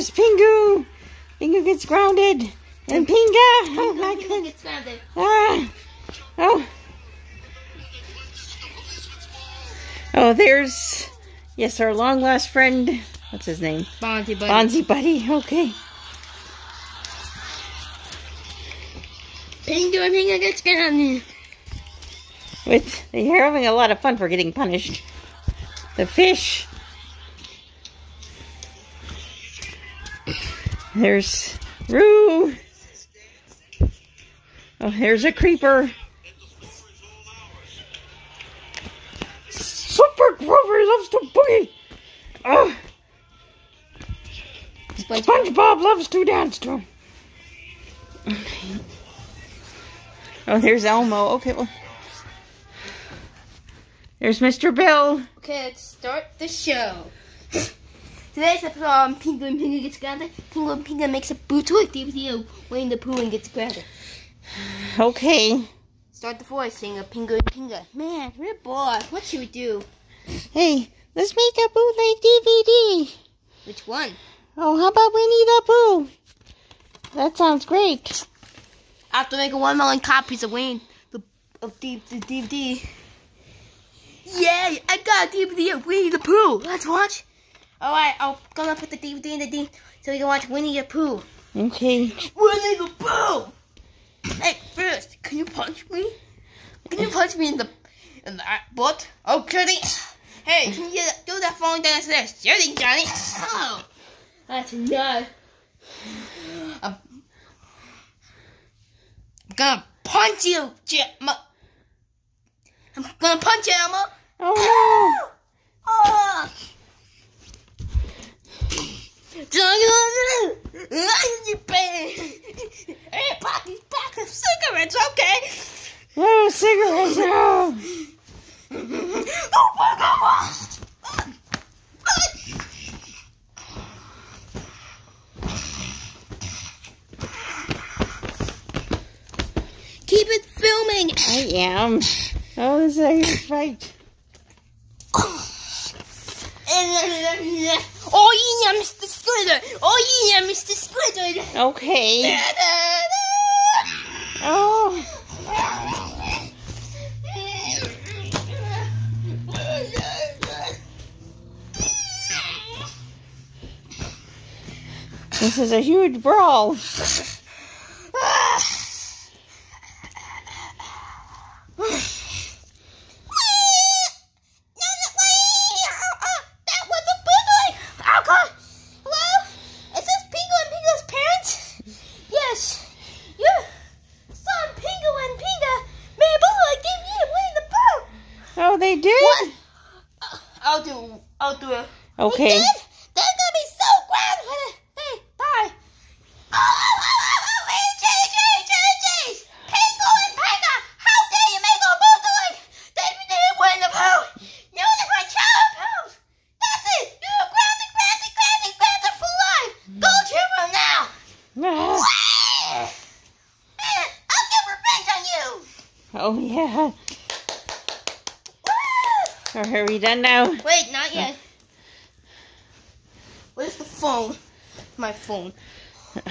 there's Pingu. Pingu gets grounded. And Pinga. Oh my goodness. gets grounded. Ah. Oh. Oh, there's, yes, our long lost friend. What's his name? Bonzi, buddy. Bonzi Buddy. Okay. Pingu and Pinga gets grounded. With they're having a lot of fun for getting punished. The fish. There's Roo. Oh, there's a creeper. Super Grover loves to boogie. Oh, SpongeBob. SpongeBob loves to dance to him. Okay. Oh, there's Elmo. Okay, well. There's Mr. Bill. Okay, let's start the show. Today's episode on Pingu and Pinga gets grounded. Pingu and Pinga makes a boot toy DVD of Winnie the Pooh and gets grounded. Okay. Start the voice Pingu and Pinga. Man, we're bored. What should we do? Hey, let's make a bootleg DVD. Which one? Oh, how about Winnie the Pooh? That sounds great. I have to make a one million copies of Winnie the of the, the DVD. Yay! I got a DVD of Winnie the Pooh. Let's watch. All right, I'm gonna put the DVD in the D so we can watch Winnie the Pooh. Okay. Winnie the Pooh. Hey, first, can you punch me? Can you punch me in the in the butt? Oh, Johnny. Hey, can you do that falling down the stairs? Shooting, Johnny. Oh, that's enough. I'm gonna punch you, Gemma. I'm gonna punch you, Emma. Oh Oh. Hey, Pocky, pack of cigarettes, okay? Oh, cigarettes! Oh. Oh my God! Keep it filming. I am. Oh, this is a fight. Oh yeah, Mr. Slitter. Oh yeah, Mr. Slitter. Okay. Oh. This is a huge brawl. That was a bootleg! Oh god! Hello? Is this Pingu and Pinga's parents? Yes. Your son Pingu and Pinga made a bootleg DVD of Winnie the Pooh! Oh, they did? What? I'll do I'll do it. Okay. They're gonna be so it. Hey, bye. Oh, oh, oh, oh, oh, hey, jeez, jeez, jeez, jeez. Pingu and Pinga, how dare you make a bootleg? They did Winnie the Pooh. You is my child Pooh. That's it. You're grounded, grounded, grounded, grounded for life. Go to him now. Man, I'll get revenge on you. Oh, yeah. Or are we done now? Wait, not yet. Where's the phone? My phone.